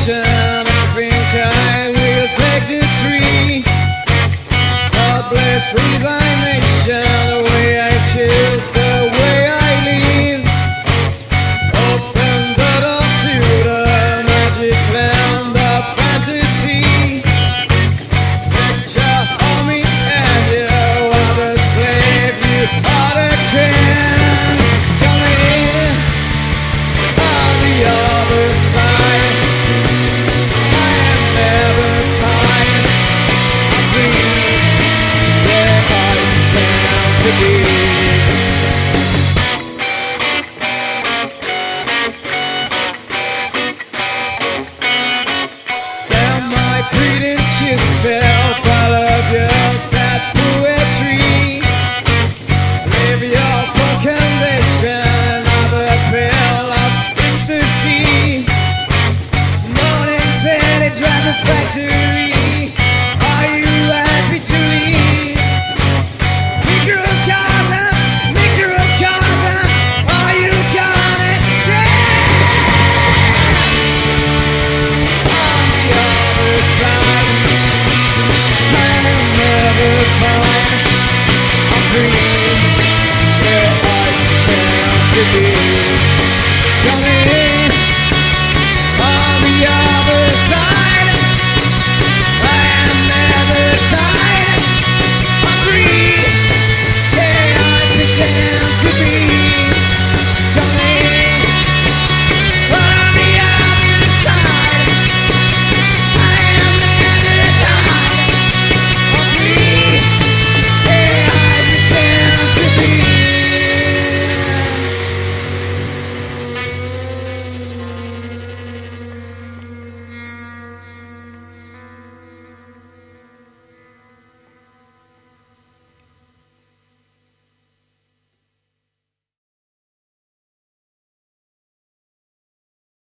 ocean, I think I will take the tree. God bless resignation. to be. yourself, I love your sad poetry. Live your to be. Coming in.